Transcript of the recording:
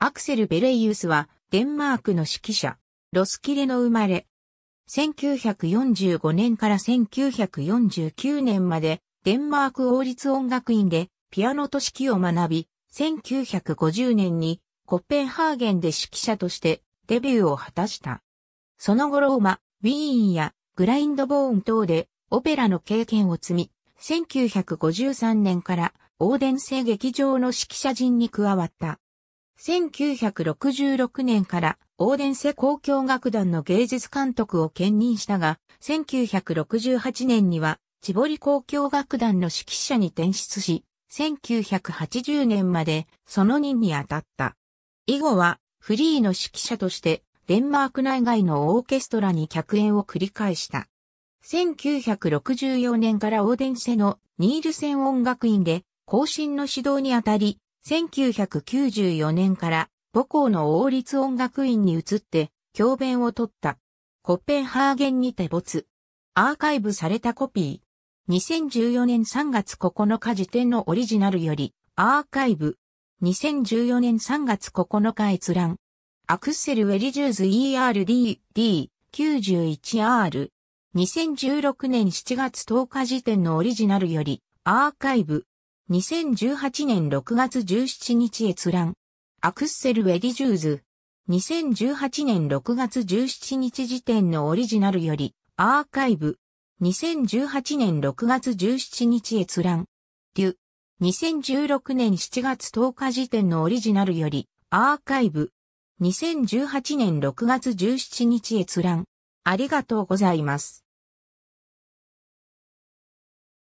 アクセル・ベレイユスはデンマークの指揮者、ロスキレの生まれ。1945年から1949年までデンマーク王立音楽院でピアノと指揮を学び、1950年にコッペンハーゲンで指揮者としてデビューを果たした。その後ローマ、ウィーンやグラインドボーン等でオペラの経験を積み、1953年からオーデンセ劇場の指揮者陣に加わった。1966年からオーデンセ交響楽団の芸術監督を兼任したが、1968年にはチボリ交響楽団の指揮者に転出し、1980年までその任に当たった。以後はフリーの指揮者としてデンマーク内外のオーケストラに客演を繰り返した。1964年からオーデンセのニールセン音楽院で更新の指導にあたり、1994年から母校の王立音楽院に移って教鞭を取った。コッペンハーゲンにて没。アーカイブされたコピー。2014年3月9日時点のオリジナルよりアーカイブ。2014年3月9日閲覧。アクセルウェリジューズ ERD D91R。2016年7月10日時点のオリジナルよりアーカイブ。2018年6月17日閲覧。アクッセル・ウェディジューズ。2018年6月17日時点のオリジナルより、アーカイブ。2018年6月17日閲覧。デュ。2016年7月10日時点のオリジナルより、アーカイブ。2018年6月17日閲覧。ありがとうございます。